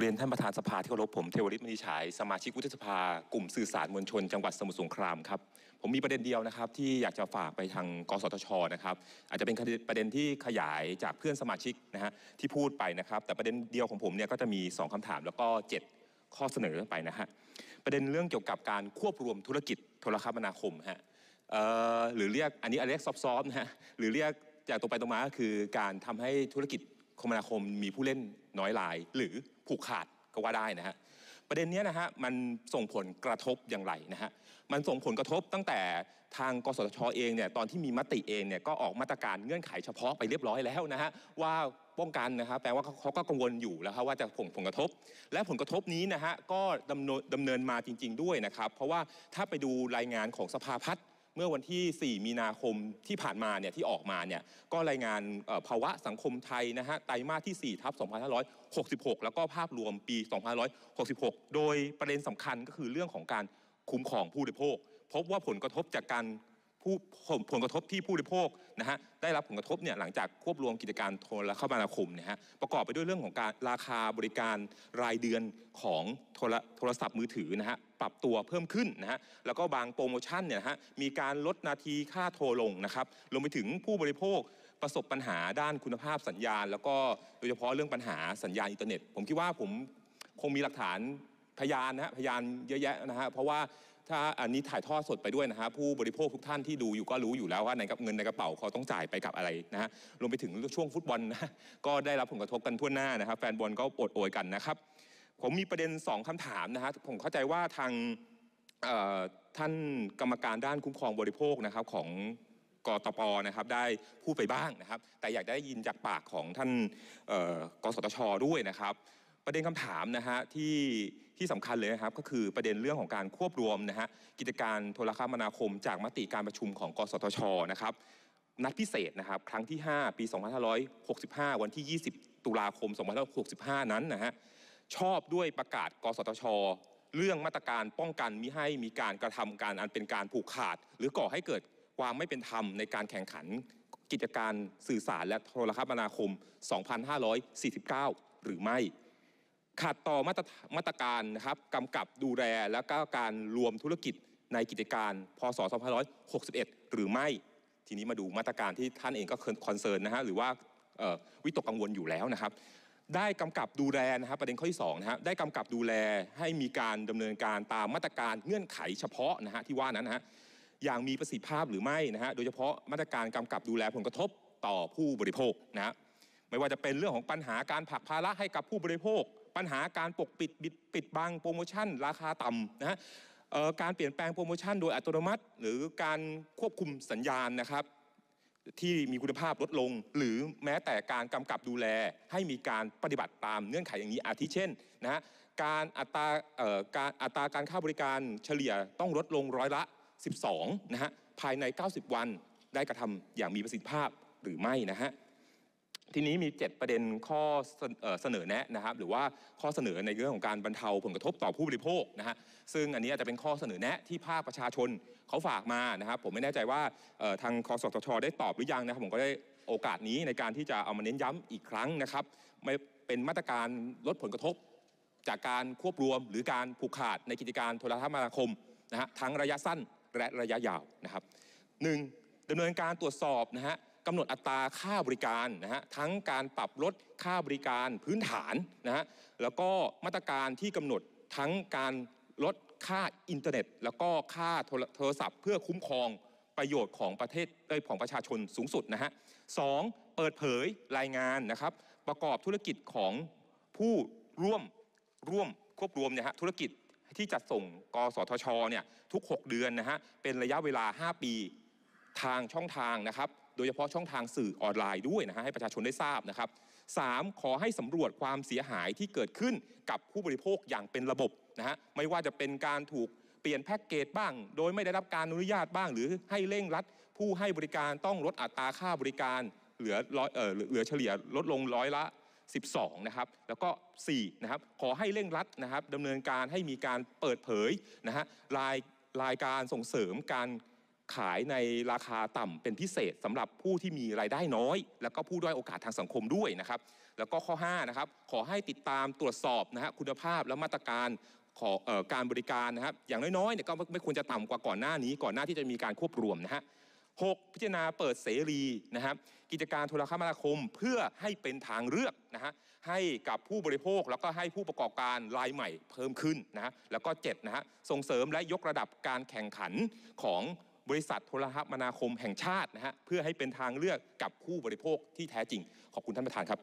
เรียนท่านประธานสภาที่เคารพผมเทวริศมณีฉายสมาชิกวุฒิสภากลุ่มสื่อสารมวลชนจังหวัดสมุทรสงครามครับผมมีประเด็นเดียวนะครับ ที่อยากจะฝากไปทางกสทชนะครับอาจจะเป็นประเด็นที่ขยายจากเพื่อนสมาชิกนะฮะที่พูดไปนะครับ แต่ประเด็นเดียวของผมเนี่ยก็จะมี 2คำถามแล้วก็ 7 ข้อเสนอไปนะฮะประเด็นเรื่องเกี่ยวกับการควบรวมธุรกิจโทรคมนาคมฮะหรือเรียกอันนี้อันเรียกซอฟต์ๆนะฮะหรือเรียกจากตรงไปตรงมาก็คือการทำให้ธุรกิจ คมนาคมมีผู้เล่นน้อยราย หรือผูกขาดก็ว่าได้นะฮะประเด็นนี้นะฮะมันส่งผลกระทบอย่างไรนะฮะมันส่งผลกระทบตั้งแต่ทางกสทชเองเนี่ยตอนที่มีมติเองเนี่ยก็ออกมาตรการเงื่อนไขเฉพาะไปเรียบร้อยแล้วนะฮะว่าป้องกันนะครับแปลว่าเขาเขาก็กังวลอยู่แล้วครับว่าจะผลผลกระทบ และผลกระทบนี้นะฮะก็ดำเนินดำเนินมาจริง ๆ ด้วยนะครับ เพราะว่าถ้าไปดูรายงานของสภาพัฒน์ เมื่อวันที่ 4 มีนาคมที่ผ่านมาเนี่ยที่ออกมาเนี่ยก็รายงานภาวะสังคมไทยนะฮะไตรมาสที่4ทับ2566 แล้วก็ภาพรวมปี 2566 โดยประเด็นสำคัญก็คือเรื่องของการคุ้มครองผู้บริโภค พบว่าผลกระทบจากการ ผู้ผลกระทบที่ผู้บริโภคนะฮะได้รับผลกระทบเนี่ยหลังจากควบรวมกิจการโทรคมนาคมนะฮะประกอบไปด้วยเรื่องของการราคาบริการรายเดือนของโทรโทรศัพท์มือถือนะฮะปรับตัวเพิ่มขึ้นนะฮะแล้วก็บางโปรโมชั่นเนี่ยฮะมีการลดนาทีค่าโทรลงนะครับรวมไปถึงผู้บริโภคประสบปัญหาด้านคุณภาพสัญญาณ แล้วก็โดยเฉพาะเรื่องปัญหาสัญญาณอินเทอร์เน็ต ผมคิดว่าผมคงมีหลักฐานพยานนะฮะพยานเยอะแยะนะฮะเพราะว่า ถ้าอันนี้ถ่ายทอดสดไปด้วยนะฮะผู้บริโภคทุกท่านที่ดูอยู่ก็รู้อยู่แล้วว่าในกับเงินในกระเป๋าเขาต้องจ่ายไปกับอะไรนะฮะรวมไปถึงช่วงฟุตบอลนะก็ได้รับผลกระทบกันทั่วหน้านะครับแฟนบอลก็โอดโอยกันนะครับ ผมมีประเด็น 2คำถามนะฮะผมเข้าใจว่าทางท่านกรรมการด้านคุ้มครองบริโภคนะครับของกตปนะครับได้พูดไปบ้างนะครับ แต่อยากได้ยินจากปากของท่านกสทชด้วยนะครับ ประเด็นคำถามนะฮะที่ที่สำคัญเลยนะครับก็คือประเด็นเรื่องของการควบรวมนะฮะกิจการโทรคมนาคมจากมติการประชุมของกสทชนะครับนัดพิเศษนะครับครั้งที่ 5 ปี 2565 วันที่ 20 ตุลาคม 2565 นั้นนะฮะชอบด้วยประกาศกสทช เรื่องมาตรการป้องกันมิให้มีการกระทำการอันเป็นการผูกขาด หรือก่อให้เกิดความไม่เป็นธรรมในการแข่งขันกิจการสื่อสารและโทรคมนาคม 2549 หรือไม่ ขัดต่อมาตราตรการนะครับกำกับดูแลและก็การรวมธุรกิจในกิจการ พศ 2561 หรือไม่ ทีนี้มาดูมาตรการที่ท่านเองก็คอนเซิร์นนะฮะหรือว่าวิตกกังวลอยู่แล้วนะครับ ได้กำกับดูแลนะครับประเด็นข้อที่2นะฮะได้กำกับดูแลให้มีการดำเนินการตามมาตรการเงื่อนไขเฉพาะนะฮะที่ว่านั้นนะฮะอย่างมีประสิทธิภาพหรือไม่นะฮะโดยเฉพาะมาตรการกำกับดูแลผลกระทบต่อผู้บริโภคนะฮะไม่ว่าจะเป็นเรื่องของปัญหาการผลักภาระให้กับผู้บริโภค ปัญหาการปกปิดบิดปิดบังโปรโมชั่น ราคาต่ำนะฮะการเปลี่ยนแปลงโปรโมชั่นโดยอัตโนมัติ หรือการควบคุมสัญญาณนะครับ ที่มีคุณภาพลดลง หรือแม้แต่การกำกับดูแล ให้มีการปฏิบัติตามเงื่อนไขอย่างนี้อาทิเช่นนะฮะการอัตราการอัตราการค่าบริการเฉลี่ยต้องลดลงร้อยละ 12นะฮะภายใน 90 วันได้กระทำอย่างมีประสิทธิภาพหรือไม่นะฮะ ทีนี้มี 7 ประเด็นข้อเสนอแนะนะครับ หรือว่าข้อเสนอในเรื่องของการบรรเทาผลกระทบต่อผู้บริโภคนะฮะซึ่งอันนี้อาจจะเป็นข้อเสนอแนะที่ภาคประชาชนเขาฝากมานะครับ ผมไม่แน่ใจว่าทางคอสทช ได้ตอบหรือยังนะครับ ผมก็ได้โอกาสนี้ในการที่จะเอามาเน้นย้ำอีกครั้งนะครับไม่เป็นมาตรการลดผลกระทบ จากการควบรวมหรือการผูกขาดในกิจการโทรคมนาคมนะฮะทั้งระยะสั้นและระยะยาวนะครับหนึ่งดำเนินการตรวจสอบนะฮะ กำหนดอัตราค่าบริการนะฮะทั้งการปรับลดค่าบริการพื้นฐานนะฮะแล้วก็มาตรการที่กำหนดทั้งการลดค่าอินเทอร์เน็ต แล้วก็ค่าโทรศัพท์ เพื่อคุ้มครองประโยชน์ของประเทศเอ้ยของประชาชนสูงสุดนะฮะสองเปิดเผยรายงานนะครับ ประกอบธุรกิจของผู้ร่วมร่วมควบรวมเนี่ยฮะธุรกิจที่จัดส่งกสทชเนี่ยทุก 6 เดือนนะฮะเป็นระยะเวลา 5 ปีทางช่องทางนะครับ โดยเฉพาะช่องทางสื่อออนไลน์ด้วยนะฮะให้ประชาชนได้ทราบนะครับ 3. ขอให้สำรวจความเสียหายที่เกิดขึ้นกับผู้บริโภคอย่างเป็นระบบนะฮะไม่ว่าจะเป็นการถูกเปลี่ยนแพ็กเกจบ้าง โดยไม่ได้รับการอนุญาตบ้าง หรือให้เร่งรัด ผู้ให้บริการต้องลดอัตราค่าบริการเหลือร้อยเออเหลือเฉลี่ยลดลงร้อยละ 12 นะครับ แล้วก็4นะครับขอให้เร่งรัดนะครับดำเนินการให้มีการเปิดเผยนะฮะรายรายการส่งเสริมการ ขายในราคาต่ำเป็นพิเศษสำหรับผู้ที่มีรายได้น้อย แล้วก็ผู้ด้อยโอกาสทางสังคมด้วยนะครับ แล้วก็ข้อ5นะครับขอให้ติดตามตรวจสอบนะฮะคุณภาพและมาตรการขออการบริการนะครับ อย่างน้อยๆเนี่ยก็ไม่ควรจะต่ำกว่าก่อนหน้านี้ ก่อนหน้าที่จะมีการควบรวมนะฮะ 6. พิจารณาเปิดเสรีนะครับ กิจการโทรคมนาคมเพื่อให้เป็นทางเลือกนะฮะให้กับผู้บริโภคแล้วก็ให้ผู้ประกอบการรายใหม่เพิ่มขึ้นนะฮะแล้วก็7นะฮะส่งเสริมและยกระดับการแข่งขันของ บริษัทโทรคมนาคมแห่งชาตินะฮะเพื่อให้เป็นทางเลือกกับผู้บริโภคที่แท้จริงขอบคุณท่านประธานครับ